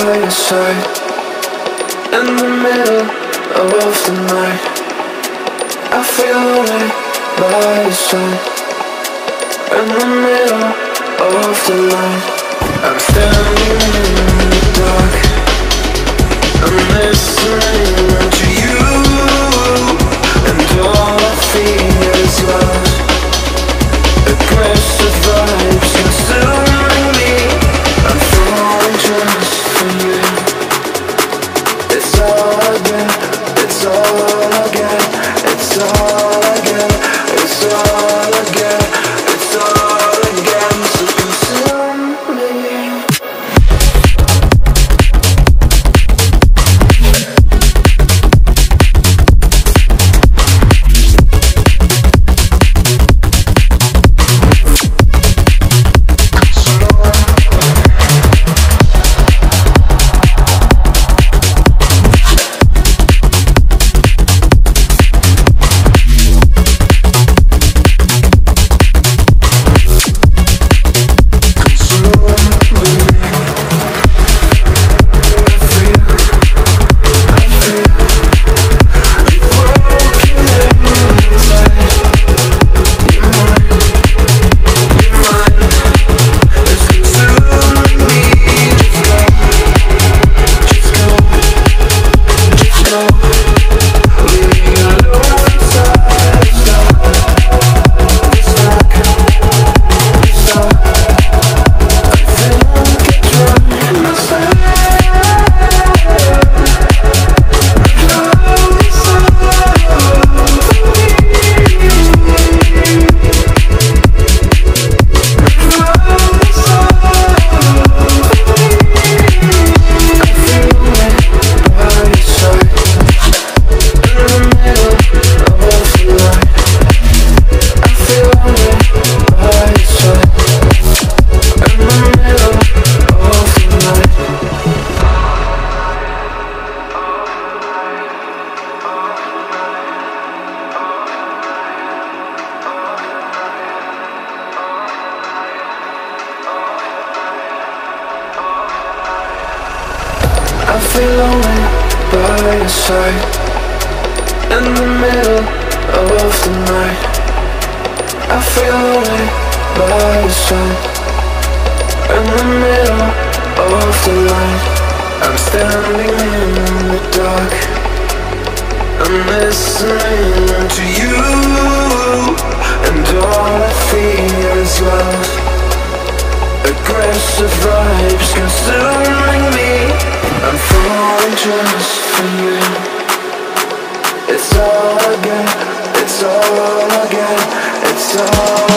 By your side. In the middle of the night. I feel lonely by your side. In the middle of the night. I'm standing in the dark. I'm listening by your side In the middle of the night. I feel lonely by your side. In the middle of the light. I'm standing in the dark. I'm listening to you. And all I feel is love. Aggressive vibes consuming me for you It's all get, it's all get, it's all